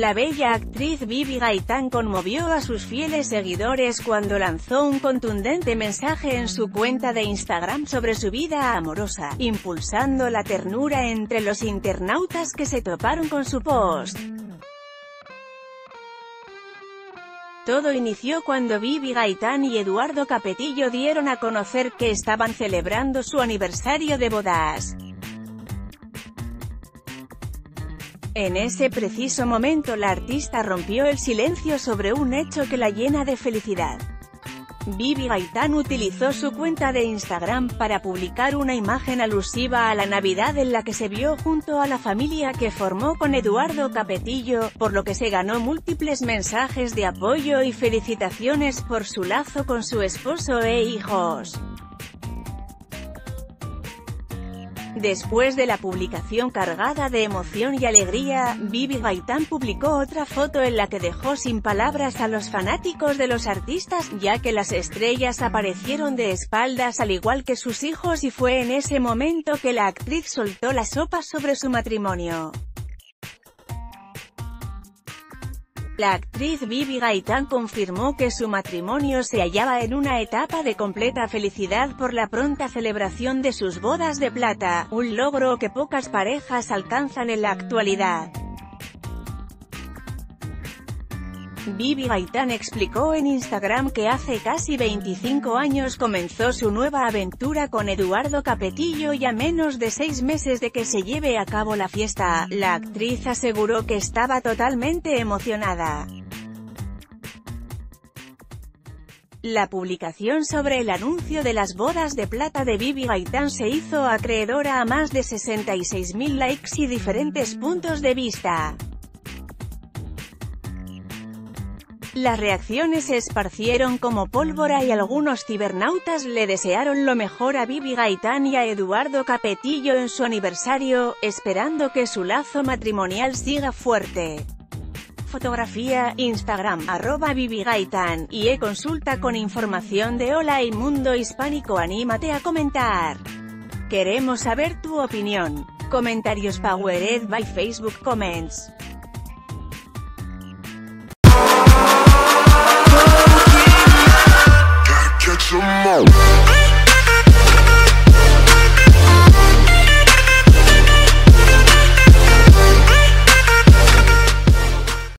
La bella actriz Bibi Gaitán conmovió a sus fieles seguidores cuando lanzó un contundente mensaje en su cuenta de Instagram sobre su vida amorosa, impulsando la ternura entre los internautas que se toparon con su post. Todo inició cuando Bibi Gaitán y Eduardo Capetillo dieron a conocer que estaban celebrando su aniversario de bodas. En ese preciso momento la artista rompió el silencio sobre un hecho que la llena de felicidad. Bibi Gaitán utilizó su cuenta de Instagram para publicar una imagen alusiva a la Navidad en la que se vio junto a la familia que formó con Eduardo Capetillo, por lo que se ganó múltiples mensajes de apoyo y felicitaciones por su lazo con su esposo e hijos. Después de la publicación cargada de emoción y alegría, Bibi Gaitán publicó otra foto en la que dejó sin palabras a los fanáticos de los artistas, ya que las estrellas aparecieron de espaldas al igual que sus hijos y fue en ese momento que la actriz soltó la sopa sobre su matrimonio. La actriz Bibi Gaitán confirmó que su matrimonio se hallaba en una etapa de completa felicidad por la pronta celebración de sus bodas de plata, un logro que pocas parejas alcanzan en la actualidad. Bibi Gaitán explicó en Instagram que hace casi 25 años comenzó su nueva aventura con Eduardo Capetillo y a menos de seis meses de que se lleve a cabo la fiesta, la actriz aseguró que estaba totalmente emocionada. La publicación sobre el anuncio de las bodas de plata de Bibi Gaitán se hizo acreedora a más de 66.000 likes y diferentes puntos de vista. Las reacciones se esparcieron como pólvora y algunos cibernautas le desearon lo mejor a Bibi Gaitán y a Eduardo Capetillo en su aniversario, esperando que su lazo matrimonial siga fuerte. Fotografía, Instagram, arroba Bibi Gaitán, y e-consulta con información de Hola y Mundo Hispánico anímate a comentar. Queremos saber tu opinión. Comentarios Powered by Facebook Comments.